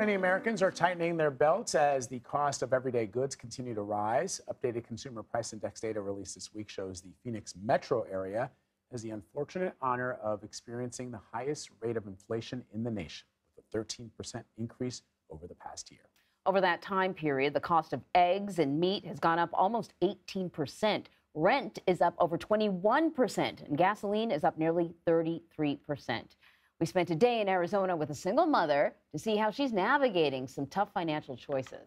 Many Americans are tightening their belts as the cost of everyday goods continue to rise. Updated consumer price index data released this week shows the Phoenix metro area has the unfortunate honor of experiencing the highest rate of inflation in the nation, with a 13% increase over the past year. Over that time period, the cost of eggs and meat has gone up almost 18%. Rent is up over 21%, and gasoline is up nearly 33%. We spent a day in Arizona with a single mother to see how she's navigating some tough financial choices.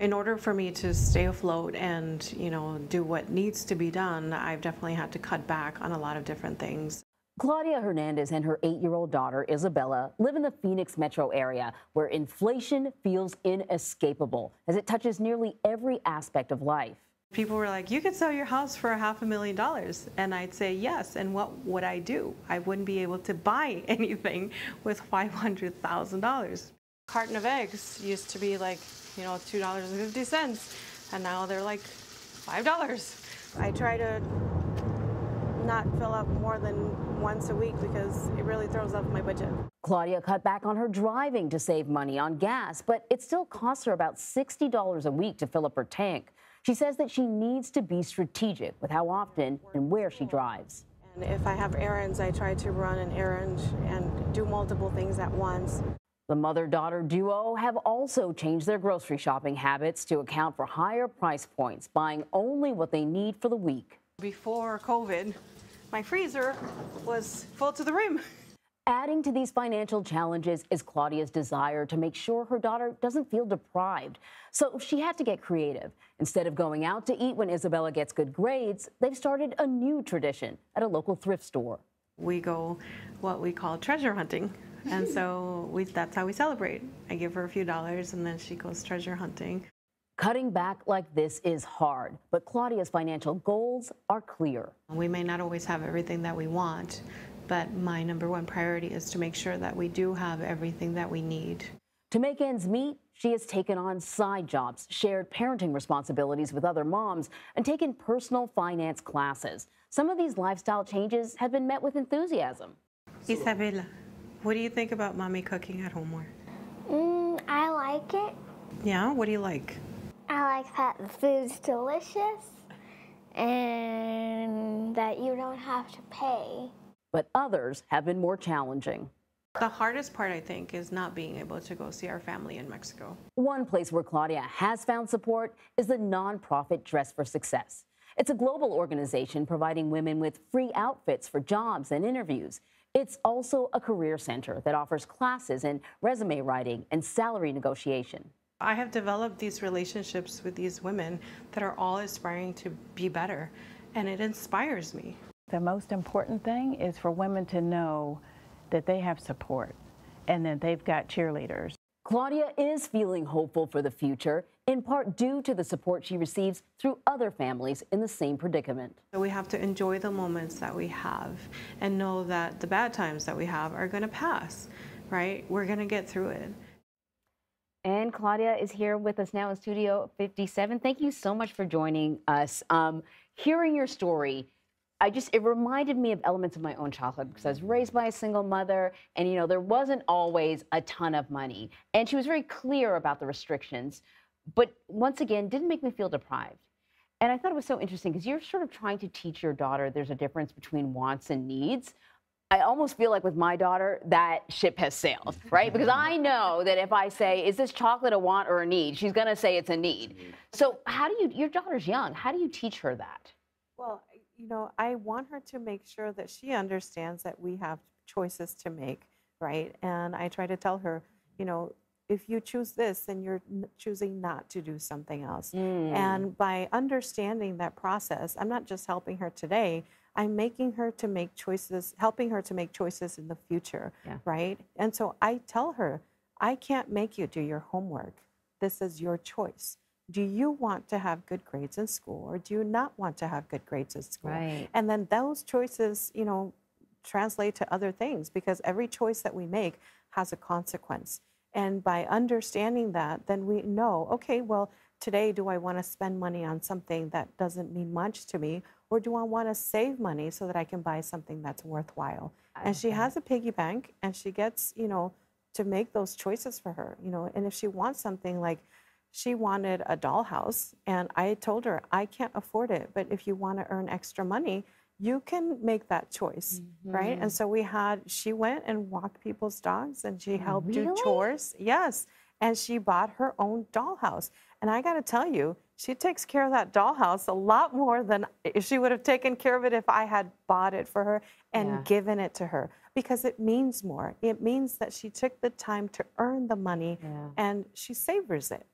In order for me to stay afloat and, you know, do what needs to be done, I've definitely had to cut back on a lot of different things. Claudia Hernandez and her eight year old daughter, Isabella, live in the Phoenix metro area where inflation feels inescapable as it touches nearly every aspect of life. People were like, you could sell your house for a half a million dollars. And I'd say yes. And what would I do? I wouldn't be able to buy anything with $500,000. Carton of eggs used to be like, you know, $2.50. And now they're like $5. I try to not fill up more than once a week because it really throws off my budget. Claudia cut back on her driving to save money on gas, but it still costs her about $60 a week to fill up her tank. She says that she needs to be strategic with how often and where she drives. And if I have errands, I try to run an errand and do multiple things at once. The mother daughter duo have also changed their grocery shopping habits to account for higher price points, buying only what they need for the week. Before COVID, my freezer was full to the rim. Adding to these financial challenges is Claudia's desire to make sure her daughter doesn't feel deprived. So she had to get creative. Instead of going out to eat when Isabella gets good grades, they've started a new tradition at a local thrift store. We go what we call treasure hunting. And so we, that's how we celebrate. I give her a few dollars and then she goes treasure hunting. Cutting back like this is hard, but Claudia's financial goals are clear. We may not always have everything that we want, but my number one priority is to make sure that we do have everything that we need. To make ends meet, she has taken on side jobs, shared parenting responsibilities with other moms, and taken personal finance classes. Some of these lifestyle changes have been met with enthusiasm. Isabella, what do you think about mommy cooking at home more? Mm, I like it. Yeah, what do you like? I like that the food's delicious and that you don't have to pay but others have been more challenging. The hardest part, I think, is not being able to go see our family in Mexico. One place where Claudia has found support is the nonprofit Dress for Success. It's a global organization providing women with free outfits for jobs and interviews. It's also a career center that offers classes in resume writing and salary negotiation. I have developed these relationships with these women that are all aspiring to be better, and it inspires me. The most important thing is for women to know that they have support and that they've got cheerleaders. Claudia is feeling hopeful for the future, in part due to the support she receives through other families in the same predicament. We have to enjoy the moments that we have and know that the bad times that we have are going to pass, right? We're going to get through it. And Claudia is here with us now in Studio 57. Thank you so much for joining us. Um, hearing your story, I just it reminded me of elements of my own childhood because I was raised by a single mother, and you know there wasn't always a ton of money, and she was very clear about the restrictions, but once again didn't make me feel deprived. And I thought it was so interesting because you're sort of trying to teach your daughter there's a difference between wants and needs. I almost feel like with my daughter that ship has sailed, right? because I know that if I say, "Is this chocolate a want or a need?" she's going to say it's a need. So how do you? Your daughter's young. How do you teach her that? Well, you know, I want her to make sure that she understands that we have choices to make, right? And I try to tell her, you know, if you choose this, then you're choosing not to do something else. Mm. And by understanding that process, I'm not just helping her today, I'm making her to make choices, helping her to make choices in the future, yeah. right? And so I tell her, I can't make you do your homework. This is your choice do you want to have good grades in school or do you not want to have good grades in school? Right. And then those choices, you know, translate to other things because every choice that we make has a consequence. And by understanding that, then we know, okay, well, today do I want to spend money on something that doesn't mean much to me? or do I want to save money so that I can buy something that's worthwhile? And she has a piggy bank and she gets, you know, to make those choices for her, you know, and if she wants something like she wanted a dollhouse and I told her I can't afford it, but if you want to earn extra money, you can make that choice, right? Mm-hmm. And so we had she went and walked people's dogs and she helped do chores. Yes. And she bought her own dollhouse. And I got to tell you, she takes care of that dollhouse a lot more than if she would have taken care of it if I had bought it for her and Yeah. given it to her because it means more. It means that she took the time to earn the money Yeah. and she savors it.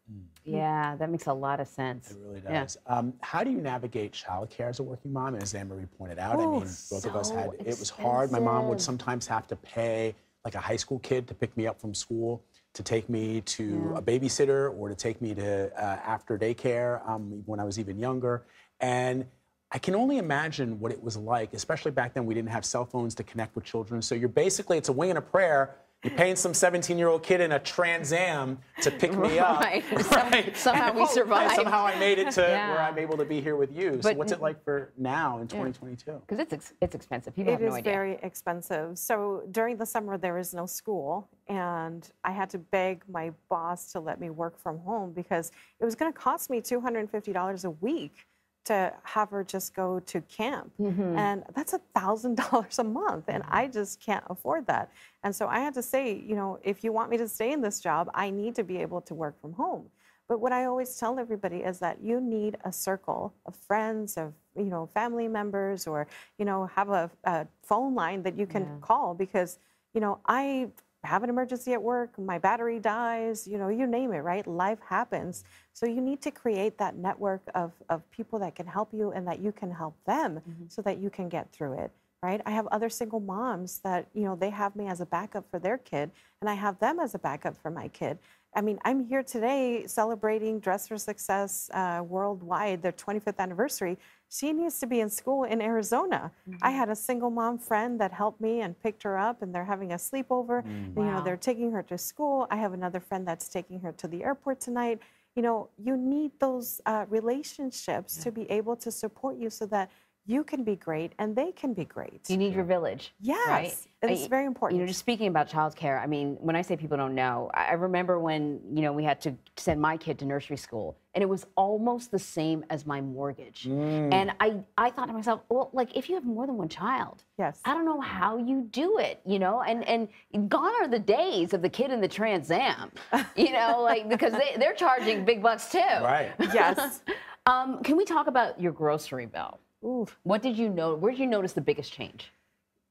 Yeah, that makes a lot of sense. It really Yeah. does. Um, how do you navigate childcare as a working mom? As Anne Marie pointed out, I Oh, mean, both of us so had it was hard. My mom would sometimes have to pay like a high school kid to pick me up from school, to take me to a babysitter, or to take me to uh, after daycare um, when I was even younger. And I can only imagine what it was like, especially back then. We didn't have cell phones to connect with children, so you're basically it's a wing and a prayer. You're paying some 17-year-old kid in a Trans Am to pick me up. Right. Some- somehow And we hope- and survived. Somehow I made it to where I'm able to be here with you. So But- what's it like for now in 2022? Because it's ex- it's expensive. People It have no idea. It is very expensive. So during the summer, there is no school, and I had to beg my boss to let me work from home because it was going to cost me $250 a week to have her just go to camp. Mm-hmm. And that's a $1,000 a month, and I just can't afford that. And so I had to say, you know, if you want me to stay in this job, I need to be able to work from home. But what I always tell everybody is that you need a circle of friends, of you know, family members, or you know, have a, a phone line that you can call because you know, I have an emergency at work, my battery dies, you know, you name it, right? Life happens. So you need to create that network of, of people that can help you and that you can help them so that you can get through it, right? I have other single moms that, you know, they have me as a backup for their kid and I have them as a backup for my kid. I mean, I'm here today celebrating Dress for Success uh, worldwide, their 25th anniversary. She needs to be in school in Arizona. I had a single mom friend that helped me and picked her up, and they're having a sleepover. You know, they're taking her to school. I have another friend that's taking her to the airport tonight. You know, you need those uh, relationships to be able to support you so that you can be great and they can be great. You need your village. Right? Yes, it's I- very important. You know, just speaking about childcare, I mean, when I say people don't know, I I remember when, you know, we had to send my kid to nursery school and it was almost the same as my mortgage. And I, I thought to myself, well, like if you have more than one child, Yes. I don't know how you do it, you know, and, and gone are the days of the kid in the Trans Am, you know, like because they, they're charging big bucks too. Right. yes. Um, can we talk about your grocery bill? Ooh. What did you know? Where did you notice the biggest change?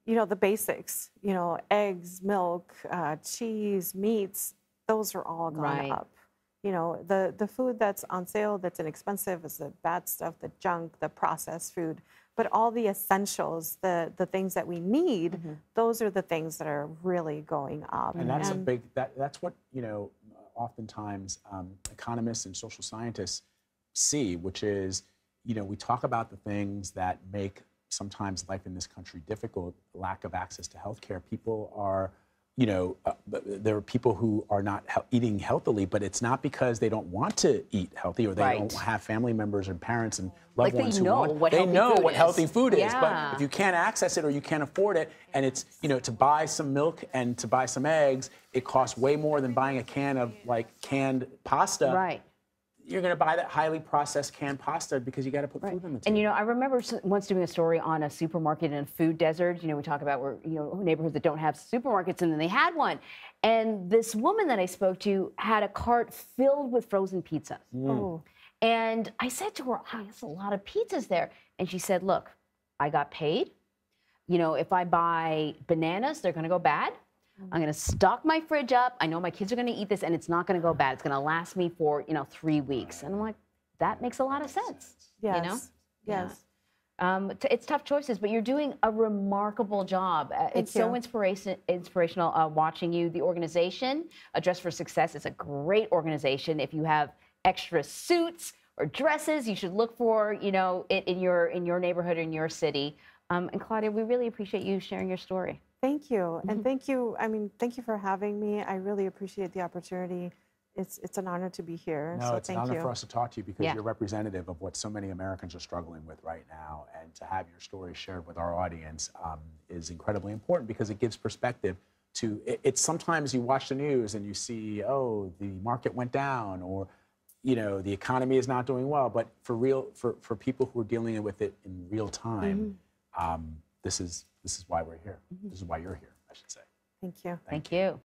you know the basics you know eggs milk uh, cheese meats those are all gone Right. up you know the the food that's on sale that's inexpensive is the bad stuff the junk the processed food but all the essentials the the things that we need Mm-hmm. those are the things that are really going up And that's a big, that, that's what, you know, oftentimes um, economists and social scientists see, which is, you know, we talk about the things that make sometimes life in this country difficult, lack of access to healthcare. People are, you know, uh, there are people who are not hel- eating healthily, but it's not because they don't want to eat healthy or they Right. don't have family members and parents and loved Like they ones who know want. what they healthy know what is. healthy food is, Yeah. but if you can't access it or you can't afford it, and it's you know to buy some milk and to buy some eggs, it costs way more than buying a can of like canned pasta. Right. You're going to buy that highly processed canned pasta because you got to put food on the table. And you know, I remember once doing a story on a supermarket in a food desert. You know, we talk about where you know neighborhoods that don't have supermarkets, and then they had one. And this woman that I spoke to had a cart filled with frozen pizzas. Mm. oh, And I said to her, oh, "That's a lot of pizzas there." And she said, "Look, I got paid. You know, if I buy bananas, they're going to go bad. I'm going to stock my fridge up. I know my kids are going to eat this, and it's not going to go bad. It's going to last me for you know three weeks." And I'm like, "That makes a lot of sense." yes You know? Yeah. yes Um, t- it's tough choices, but you're doing a remarkable job. Uh, it's so you. inspiration, inspirational uh, watching you. The organization, uh, Dress for Success, is a great organization. If you have extra suits or dresses, you should look for, you know, it in your in your neighborhood, in your city. Um, and Claudia, we really appreciate you sharing your story. Thank you. And thank you. I mean, thank you for having me. I really appreciate the opportunity it's it's an honor to be here. No, so it's an thank honor you. for us to talk to you because Yeah. you're representative of what so many Americans are struggling with right now. And to have your story shared with our audience um, is incredibly important because it gives perspective to it, it's sometimes you watch the news and you see, oh, the market went down or you know the economy is not doing well but for real for, for people who are dealing with it in real time um, this is this is why we're here mm-hmm. this is why you're here i should say Thank you. Thank you.